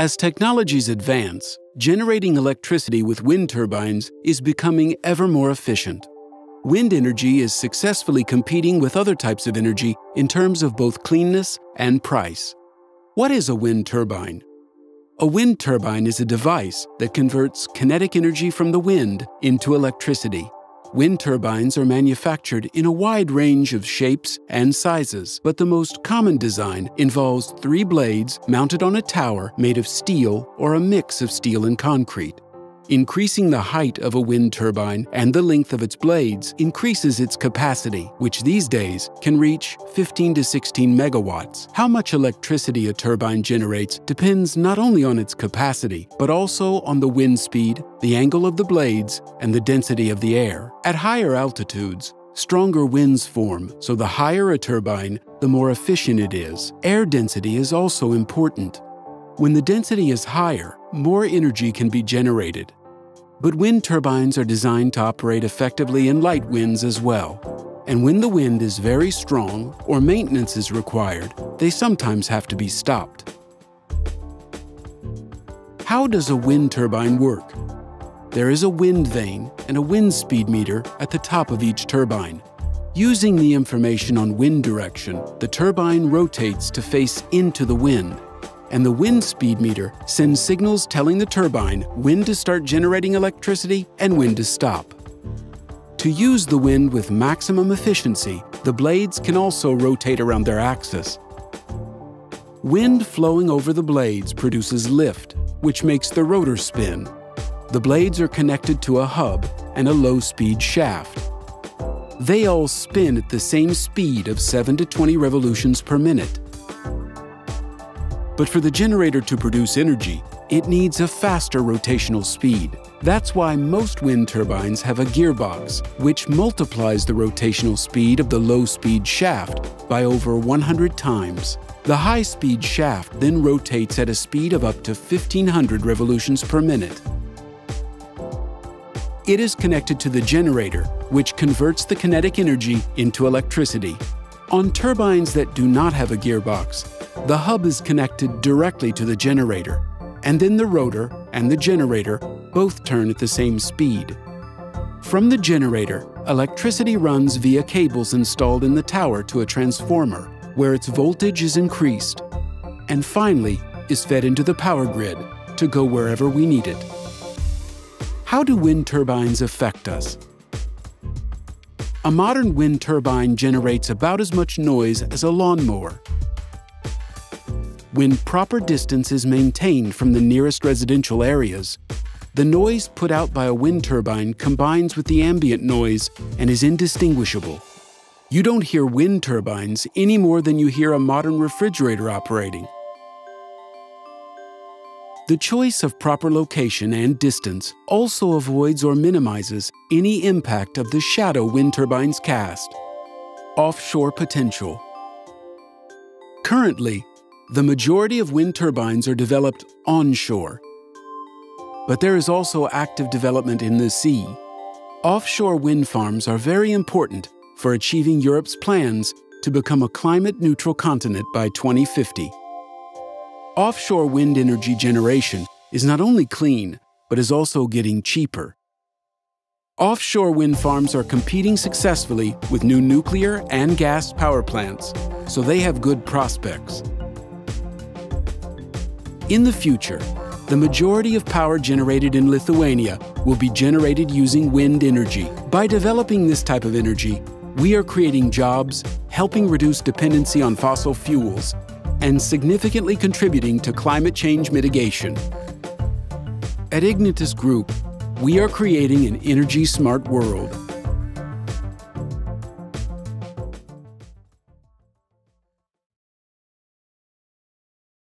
As technologies advance, generating electricity with wind turbines is becoming ever more efficient. Wind energy is successfully competing with other types of energy in terms of both cleanness and price. What is a wind turbine? A wind turbine is a device that converts kinetic energy from the wind into electricity. Wind turbines are manufactured in a wide range of shapes and sizes, but the most common design involves three blades mounted on a tower made of steel or a mix of steel and concrete. Increasing the height of a wind turbine and the length of its blades increases its capacity, which these days can reach 15 to 16 megawatts. How much electricity a turbine generates depends not only on its capacity, but also on the wind speed, the angle of the blades, and the density of the air. At higher altitudes, Stronger winds form, so the higher a turbine, the more efficient it is. Air density is also important. When the density is higher, more energy can be generated. But wind turbines are designed to operate effectively in light winds as well. And when the wind is very strong or maintenance is required, they sometimes have to be stopped. How does a wind turbine work? There is a wind vane and a wind speed meter at the top of each turbine. Using the information on wind direction, the turbine rotates to face into the wind and the wind speed meter sends signals telling the turbine when to start generating electricity and when to stop. To use the wind with maximum efficiency, the blades can also rotate around their axis. Wind flowing over the blades produces lift, which makes the rotor spin. The blades are connected to a hub and a low-speed shaft. They all spin at the same speed of 7 to 20 revolutions per minute. But for the generator to produce energy, it needs a faster rotational speed. That's why most wind turbines have a gearbox, which multiplies the rotational speed of the low-speed shaft by over 100 times. The high-speed shaft then rotates at a speed of up to 1500 revolutions per minute. It is connected to the generator, which converts the kinetic energy into electricity. On turbines that do not have a gearbox, the hub is connected directly to the generator, and then the rotor and the generator both turn at the same speed. From the generator, electricity runs via cables installed in the tower to a transformer, where its voltage is increased, and finally is fed into the power grid to go wherever we need it. How do wind turbines affect us? A modern wind turbine generates about as much noise as a lawnmower, when proper distance is maintained from the nearest residential areas, the noise put out by a wind turbine combines with the ambient noise and is indistinguishable. You don't hear wind turbines any more than you hear a modern refrigerator operating. The choice of proper location and distance also avoids or minimizes any impact of the shadow wind turbines cast. Offshore potential. Currently, the majority of wind turbines are developed onshore. But there is also active development in the sea. Offshore wind farms are very important for achieving Europe's plans to become a climate neutral continent by 2050. Offshore wind energy generation is not only clean, but is also getting cheaper. Offshore wind farms are competing successfully with new nuclear and gas power plants, so they have good prospects. In the future, the majority of power generated in Lithuania will be generated using wind energy. By developing this type of energy, we are creating jobs, helping reduce dependency on fossil fuels, and significantly contributing to climate change mitigation. At Ignitis Group, we are creating an energy smart world